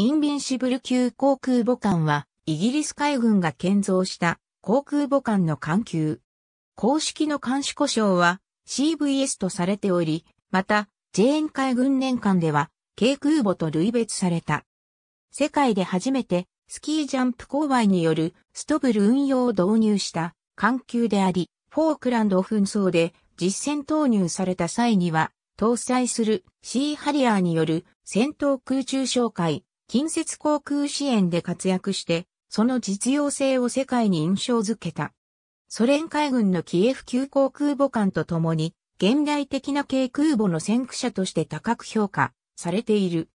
インビンシブル級航空母艦は、イギリス海軍が建造した航空母艦の艦級。公式の艦首故障は CVS とされており、また、ジェーン海軍年間では、軽空母と類別された。世界で初めて、スキージャンプ勾配によるストブル運用を導入した艦級であり、フォークランド紛争で実戦投入された際には、搭載するシーハリアーによる戦闘空中哨戒、近接航空支援で活躍して、その実用性を世界に印象づけた。ソ連海軍のキエフ級航空母艦とともに、現代的な軽空母の先駆者として高く評価されている。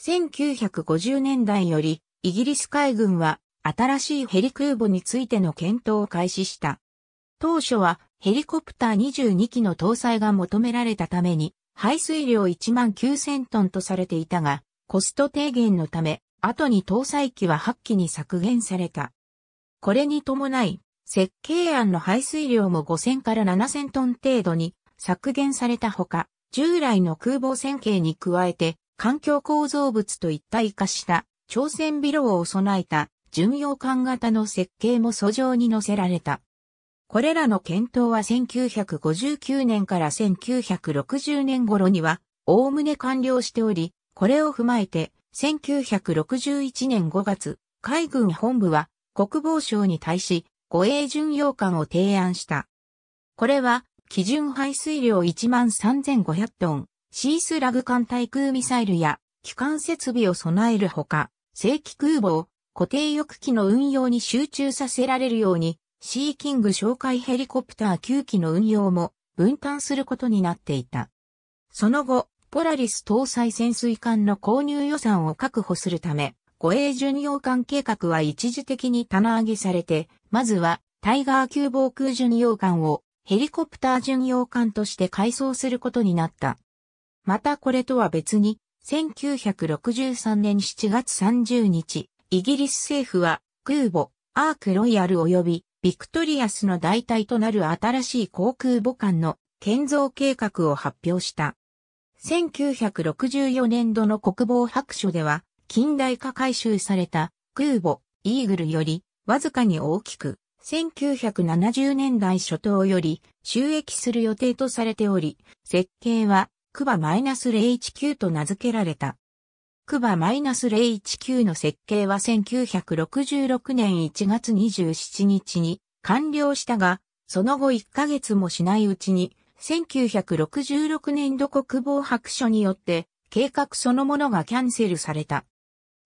1950年代より、イギリス海軍は新しいヘリ空母についての検討を開始した。当初はヘリコプター22機の搭載が求められたために、排水量1万9000トンとされていたが、コスト低減のため、後に搭載機は8機に削減された。これに伴い、設計案の排水量も5000から7000トン程度に削減されたほか、従来の空母線形に加えて、環境構造物と一体化した朝鮮ビロを備えた巡洋艦型の設計も訴状に載せられた。これらの検討は1959年から1960年頃には、おおむね完了しており、これを踏まえて、1961年5月、海軍本部は国防省に対し護衛巡洋艦を提案した。これは基準排水量13,500トン、シースラグ艦対空ミサイルや機関設備を備えるほか、正規空母を固定翼機の運用に集中させられるように、シーキング哨戒ヘリコプター9機の運用も分担することになっていた。その後、ポラリス搭載潜水艦の購入予算を確保するため、護衛巡洋艦計画は一時的に棚上げされて、まずはタイガー級防空巡洋艦をヘリコプター巡洋艦として改装することになった。またこれとは別に、1963年7月30日、イギリス政府は空母アークロイヤル及びビクトリアスの代替となる新しい航空母艦の建造計画を発表した。1964年度の国防白書では、近代化改修された空母イーグルよりわずかに大きく、1970年代初頭より就役する予定とされており、設計はクバ -019 と名付けられた。クバ -019 の設計は1966年1月27日に完了したが、その後1ヶ月もしないうちに1966年度国防白書によって計画そのものがキャンセルされた。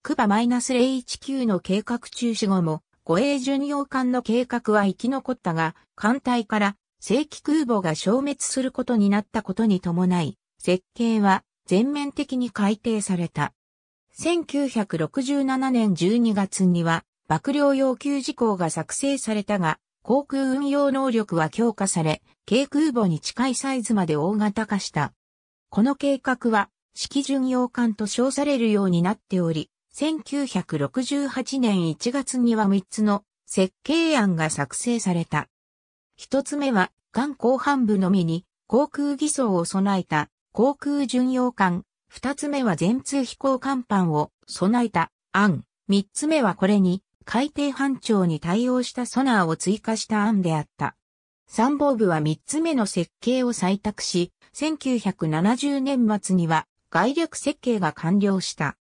クバ -019 の計画中止後も護衛巡洋艦の計画は生き残ったが、艦隊から正規空母が消滅することになったことに伴い、設計は全面的に改定された。1967年12月には爆量要求事項が作成されたが、航空運用能力は強化され、軽空母に近いサイズまで大型化した。この計画は、式巡洋艦と称されるようになっており、1968年1月には3つの設計案が作成された。一つ目は、艦後半部のみに航空偽装を備えた航空巡洋艦。二つ目は全通飛行甲板を備えた案。三つ目はこれに海底班長に対応したソナーを追加した案であった。参謀部は3つ目の設計を採択し、1970年末には概略設計が完了した。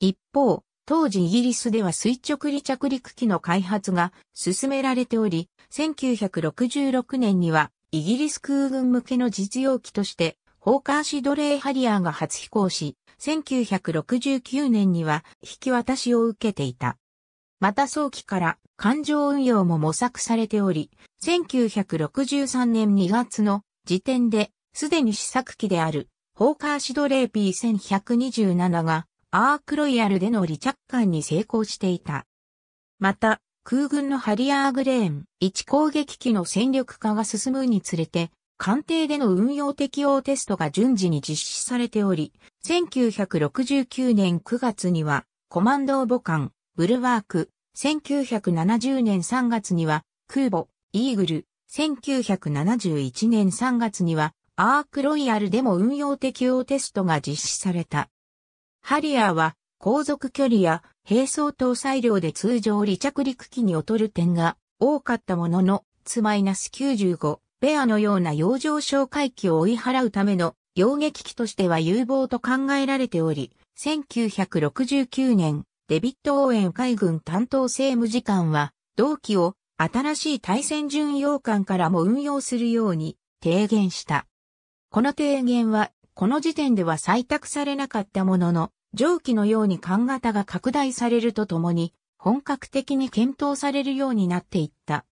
一方、当時イギリスでは垂直離着陸機の開発が進められており、1966年にはイギリス空軍向けの実用機としてホーカーシドレーハリアーが初飛行し、1969年には引き渡しを受けていた。また早期から環状運用も模索されており、1963年2月の時点ですでに試作機であるホーカーシドレー P1127 がアークロイヤルでの離着艦に成功していた。また、空軍のハリアーグレーン1攻撃機の戦力化が進むにつれて、艦艇での運用適用テストが順次に実施されており、1969年9月には、コマンド母艦、ブルワーク、1970年3月には空母イーグル、1971年3月にはアークロイヤルでも運用適用テストが実施された。ハリアーは航続距離や並走搭載量で通常離着陸機に劣る点が多かったものの、ツ -95 ベアのような洋上哨戒機を追い払うための洋撃機としては有望と考えられており、1969年、デビッド・オーエン海軍担当政務次官は、同機を新しい対戦巡洋艦からも運用するように提言した。この提言は、この時点では採択されなかったものの、上記のように艦型が拡大されるとともに、本格的に検討されるようになっていった。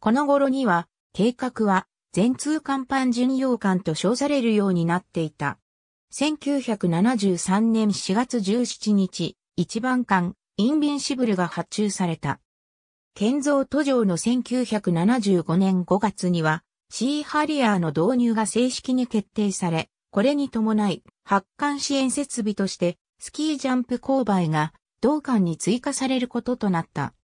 この頃には、計画は、全通艦板巡洋艦と称されるようになっていた。1973年4月17日、一番艦、インビンシブルが発注された。建造途上の1975年5月には、シーハリアーの導入が正式に決定され、これに伴い、発艦支援設備として、スキージャンプ勾配が、同艦に追加されることとなった。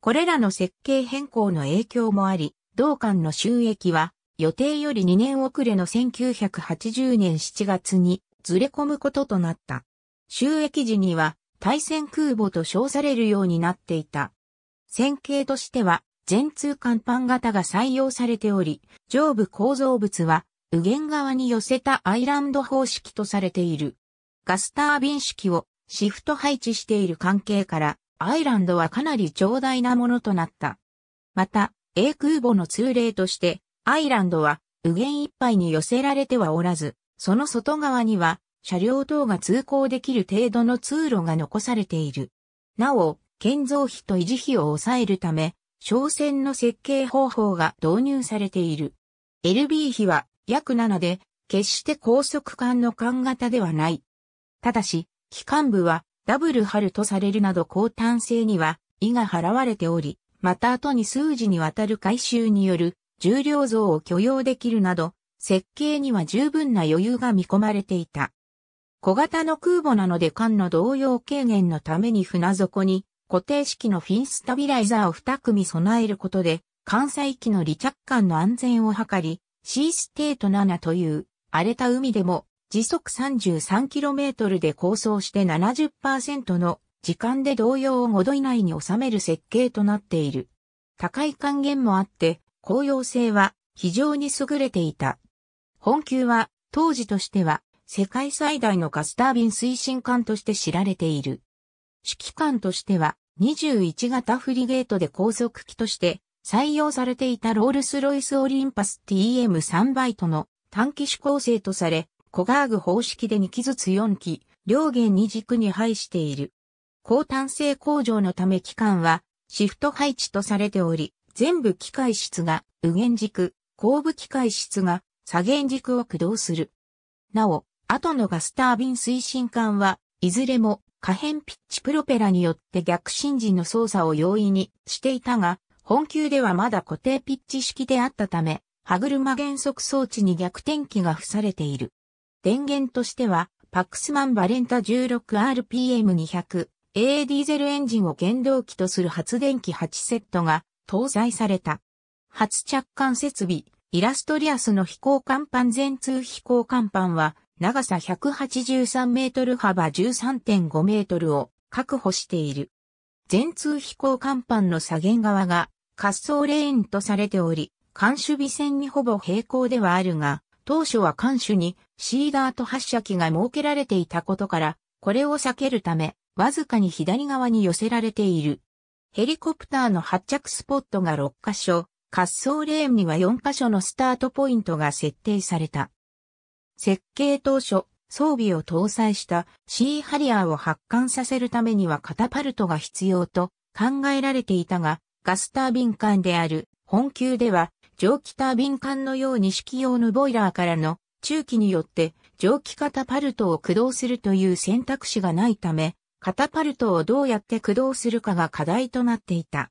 これらの設計変更の影響もあり、同艦の収益は、予定より2年遅れの1980年7月にずれ込むこととなった。収益時には対戦空母と称されるようになっていた。線形としては全通艦板型が採用されており、上部構造物は右舷側に寄せたアイランド方式とされている。ガスタービン式をシフト配置している関係から、アイランドはかなり長大なものとなった。また、A 空母の通例として、アイランドは右舷いっぱいに寄せられてはおらず、その外側には車両等が通行できる程度の通路が残されている。なお、建造費と維持費を抑えるため、商船の設計方法が導入されている。LB 比は約7で、決して高速艦の艦型ではない。ただし、機関部はダブルハルとされるなど高端性には、意が払われており、また後に数字にわたる回収による重量増を許容できるなど、設計には十分な余裕が見込まれていた。小型の空母なので艦の動揺軽減のために船底に固定式のフィンスタビライザーを2組備えることで、関西機の離着艦の安全を図り、シーステート7という荒れた海でも時速 33km で構想して70%の時間で動揺を5度以内に収める設計となっている。高い還元もあって、公用性は非常に優れていた。本級は当時としては世界最大のガスタービン推進艦として知られている。指揮官としては21型フリゲートで高速機として採用されていたロールスロイスオリンパス TM3 バイトの短期指構成とされ、コガーグ方式で2機ずつ4機、両舷2軸に配している。高端性向上のため機関はシフト配置とされており、全部機械室が右舷軸、後部機械室が左舷軸を駆動する。なお、後のガスタービン推進艦はいずれも可変ピッチプロペラによって逆進時の操作を容易にしていたが、本級ではまだ固定ピッチ式であったため、歯車減速装置に逆転機が付されている。電源としては、パックスマンバレンタ 16RPM200 A ディーゼルエンジンを原動機とする発電機8セットが搭載された。初着艦設備、イラストリアスの飛行甲板全通飛行甲板は、長さ183メートル幅13.5メートルを確保している。全通飛行甲板の左舷側が滑走レーンとされており、艦守備線にほぼ平行ではあるが、当初は艦首にシーダート発射機が設けられていたことから、これを避けるため、わずかに左側に寄せられている。ヘリコプターの発着スポットが6カ所、滑走レーンには4カ所のスタートポイントが設定された。設計当初、装備を搭載したシーハリアーを発艦させるためにはカタパルトが必要と考えられていたが、ガスタービン艦である本級では蒸気タービン艦のように式用のボイラーからの中期によって蒸気カタパルトを駆動するという選択肢がないため、カタパルトをどうやって駆動するかが課題となっていた。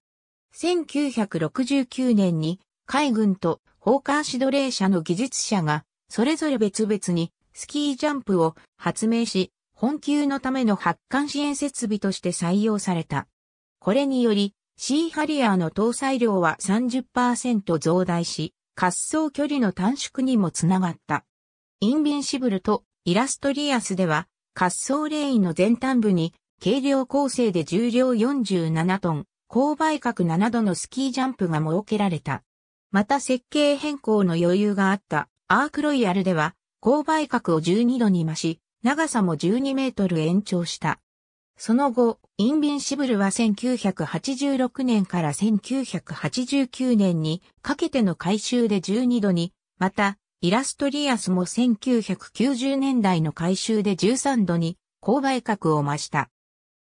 1969年に海軍とホーカーシドレー社の技術者がそれぞれ別々にスキージャンプを発明し、本級のための発艦支援設備として採用された。これにより、シーハリアーの搭載量は30%増大し、滑走距離の短縮にもつながった。インビンシブルとイラストリアスでは、滑走レーンの前端部に軽量構成で重量47トン、勾配角7度のスキージャンプが設けられた。また設計変更の余裕があったアークロイヤルでは、勾配角を12度に増し、長さも12メートル延長した。その後、インビンシブルは1986年から1989年にかけての改修で12度に、また、イラストリアスも1990年代の改修で13度に勾配角を増した。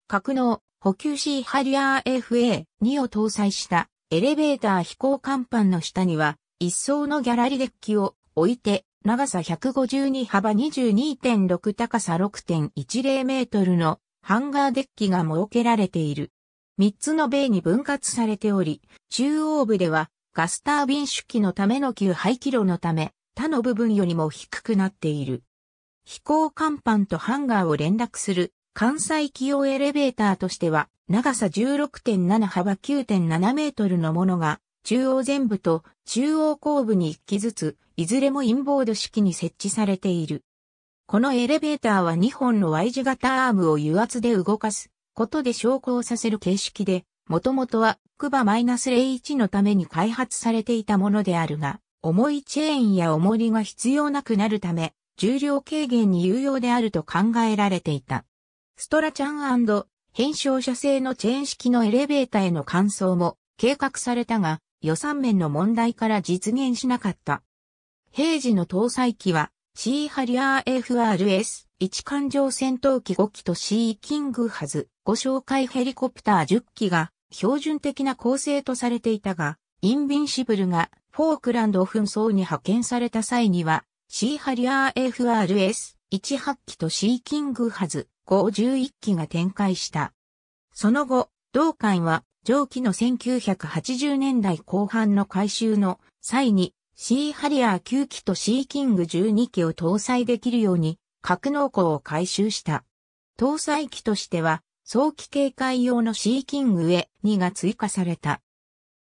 格納、補給 C ハリアー FA2 を搭載したエレベーター飛行甲板の下には一層のギャラリデッキを置いて長さ152幅22.6高さ6.10メートルのハンガーデッキが設けられている。三つのベイに分割されており、中央部ではガスタービン主機のための旧排気量のため、他の部分よりも低くなっている。飛行甲板とハンガーを連絡する関西気用エレベーターとしては、長さ16.7幅9.7メートルのものが、中央全部と中央後部に1機ずつ、いずれもインボード式に設置されている。このエレベーターは2本の Y 字型アームを油圧で動かすことで昇降させる形式で、もともとはクバ -01 のために開発されていたものであるが、重いチェーンや重りが必要なくなるため、重量軽減に有用であると考えられていた。ストラチャン変焦車製のチェーン式のエレベーターへの換装も計画されたが、予算面の問題から実現しなかった。平時の搭載機は C ハリアー FRS、1艦上戦闘機5機と C キングハズ、5紹介ヘリコプター10機が標準的な構成とされていたが、インビンシブルがフォークランド紛争に派遣された際には、シーハリアー FRS18 機とシーキングハズ51機が展開した。その後、同艦は上記の1980年代後半の改修の際にシーハリアー9機とシーキング12機を搭載できるように格納庫を改修した。搭載機としては早期警戒用のシーキングへ2が追加された。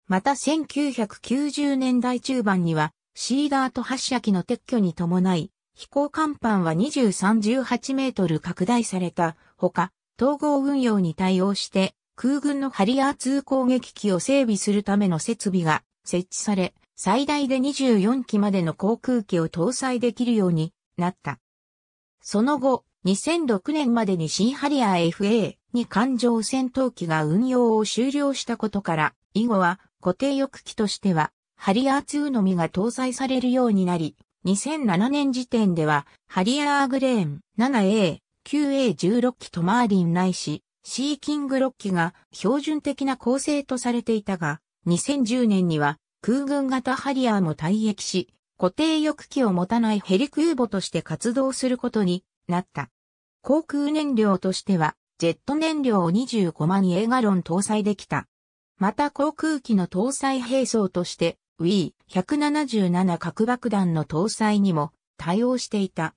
また1990年代中盤には、シーダート発射機の撤去に伴い、飛行甲板は23-18メートル拡大されたほか、統合運用に対応して空軍のハリアー2攻撃機を整備するための設備が設置され、最大で24機までの航空機を搭載できるようになった。その後、2006年までに新ハリアー FA に艦上戦闘機が運用を終了したことから、以後は固定翼機としては、ハリアー2のみが搭載されるようになり、2007年時点では、ハリアーグレーン 7A、9A16 機とマーリンないし、シーキング6機が標準的な構成とされていたが、2010年には空軍型ハリアーも退役し、固定翼機を持たないヘリ空母として活動することになった。航空燃料としては、ジェット燃料を25万エガロン搭載できた。また航空機の搭載兵装として Wii177 核爆弾の搭載にも対応していた。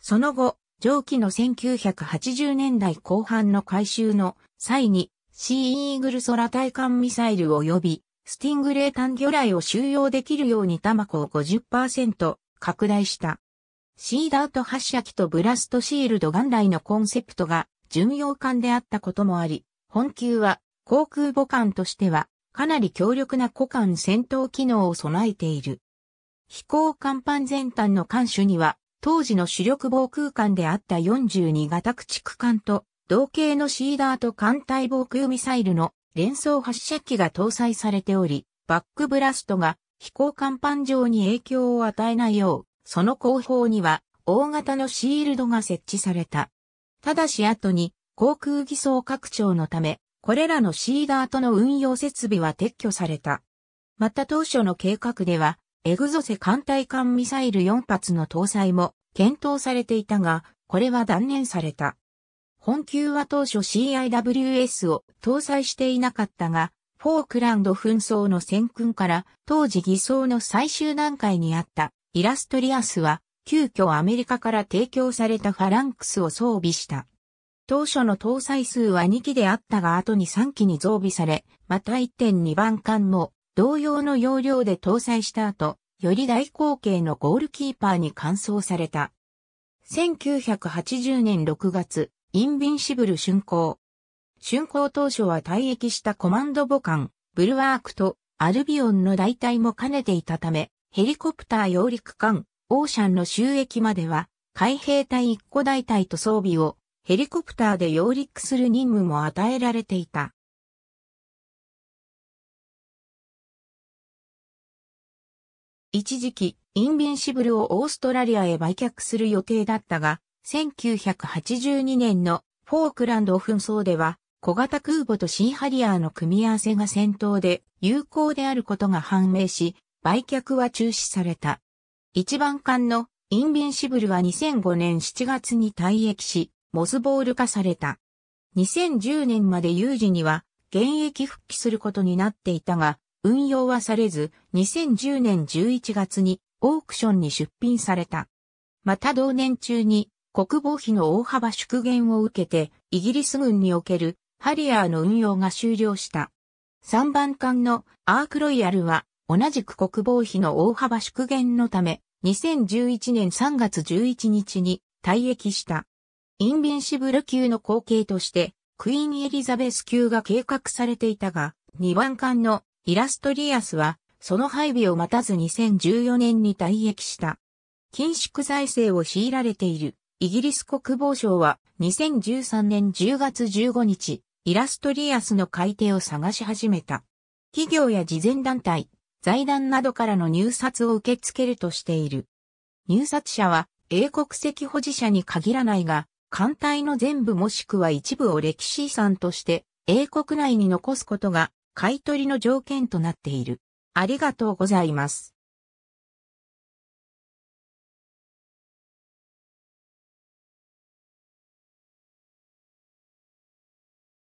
その後、上記の1980年代後半の改修の際にシーイーグル空対艦ミサイル及びスティングレー単魚雷を収容できるように弾コを50%拡大した。シーダート発射機とブラストシールド元来のコンセプトが巡洋艦であったこともあり、本級は航空母艦としては、かなり強力な股間戦闘機能を備えている。飛行甲板全端の艦首には、当時の主力防空艦であった42型駆逐艦と、同型のシーダーと艦隊防空ミサイルの連装発射機が搭載されており、バックブラストが飛行甲板上に影響を与えないよう、その後方には大型のシールドが設置された。ただし後に航空偽装拡張のためこれらのシーダートの運用設備は撤去された。また当初の計画では、エグゾセ艦隊艦ミサイル4発の搭載も検討されていたが、これは断念された。本級は当初 CIWS を搭載していなかったが、フォークランド紛争の戦訓から当時偽装の最終段階にあったイラストリアスは急遽アメリカから提供されたファランクスを装備した。当初の搭載数は2機であったが後に3機に増備され、また1.2番艦も同様の容量で搭載した後、より大口径のゴールキーパーに換装された。1980年6月、インビンシブル竣工、竣工当初は退役したコマンド母艦、ブルワークとアルビオンの代替も兼ねていたため、ヘリコプター揚陸艦、オーシャンの収益までは、海兵隊一個大隊と装備をヘリコプターで揚陸する任務も与えられていた。一時期、インビンシブルをオーストラリアへ売却する予定だったが、1982年のフォークランド紛争では、小型空母とシーハリアーの組み合わせが戦闘で有効であることが判明し、売却は中止された。一番艦のインビンシブルは2005年7月に退役し、モスボール化された。2010年まで有事には現役復帰することになっていたが、運用はされず、2010年11月にオークションに出品された。また同年中に国防費の大幅縮減を受けて、イギリス軍におけるハリアーの運用が終了した。3番艦のアークロイヤルは同じく国防費の大幅縮減のため、2011年3月11日に退役した。インビンシブル級の後継として、クイーンエリザベス級が計画されていたが、2番艦のイラストリアスは、その配備を待たず2014年に退役した。緊縮財政を強いられているイギリス国防省は2013年10月15日、イラストリアスの改定を探し始めた。企業や慈善団体、財団などからの入札を受け付けるとしている。入札者は英国籍保持者に限らないが、艦隊の全部もしくは一部を歴史遺産として英国内に残すことが買取の条件となっている。ありがとうございます。